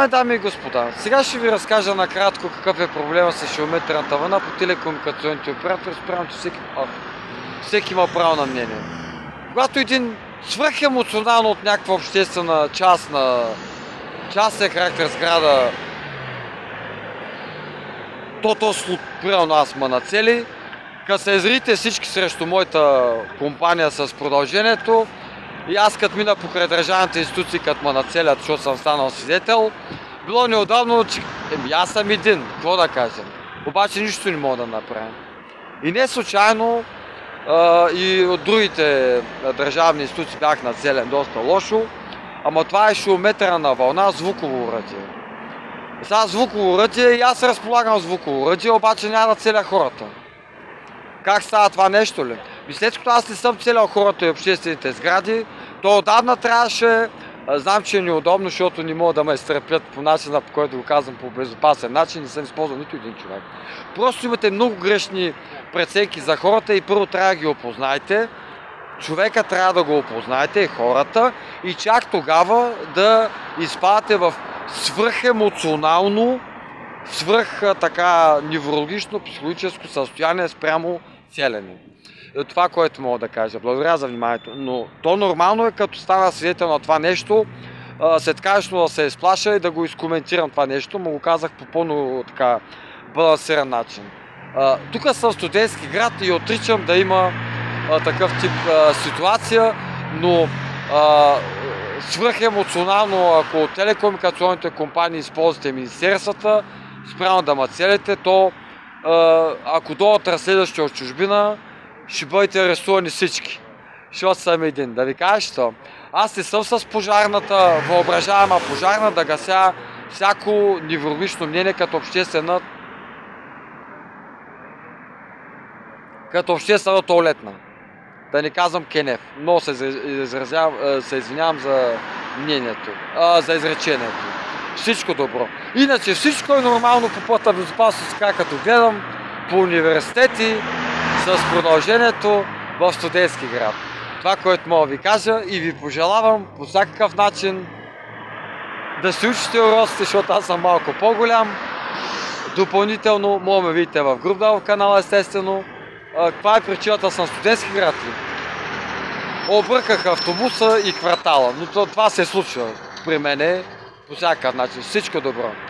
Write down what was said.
Продължаваме, дами и господа. Сега ще ви разкажа накратко какъв е проблема с шилометърната вълна по телекомуникационните оператори, спрямо, че всеки, а, всеки има право на мнение. Когато един свръхемоционално от някаква обществена част на частен характер сграда, то то примерно аз ма нацели, като се изрите всички срещу моята компания с продължението, и аз като мина покрай държавните институции, като ме нацелят, защото съм станал свидетел, било неудобно, че еми, аз съм един, какво да кажем. Обаче нищо не мога да направим. И не случайно а, и от другите държавни институции бях нацелен доста лошо, ама това е шилометъра на вълна, звуково уръдие. Сега звуково уръдие и аз разполагам звуково уръдие, обаче няма да целя хората. Как става това нещо ли? И като аз не съм целял хората и обществените сгради, то отдавна трябваше, знам, че е неудобно, защото не мога да ме изтърпят по начина, по който го казвам по безопасен начин, не съм използвал нито един човек. Просто имате много грешни преценки за хората и първо трябва да ги опознаете. Човека трябва да го опознаете, хората, и чак тогава да изпадате в свръхемоционално, свръх така неврологично, психологическо състояние спрямо целене. Е, това, което мога да кажа. Благодаря за вниманието. Но то нормално е, като стана свидетел на това нещо, след качество да се изплаша и да го изкоментирам това нещо, му го казах по пълно така балансиран начин. Тук съм студентски град и отричам да има такъв тип ситуация, но свръхемоционално, ако телекомуникационните компании използвате министерствата, спрямо да ма целите, то ако дойдат разследващи от чужбина, ще бъдете арестувани всички. Защото съм един. Да ви кажа, що аз не съм с пожарната, въображаема пожарна да гася всяко неврологично мнение като обществена като обществена туалетна. Да не казвам Кенев. Но се, изразявам, се извинявам за мнението, а, за изречението. Всичко добро. Иначе всичко е нормално по пътя безопасност, така като гледам по университети, с продължението в студентски град. Това, което мога да ви кажа и ви пожелавам по всякакъв начин да се учите уроците, защото аз съм малко по-голям. Допълнително мога да видите в в канала, естествено. Каква е причината съм студентски град ли? Обърках автобуса и квартала, но това се случва при мене по всякакъв начин. Всичко добро!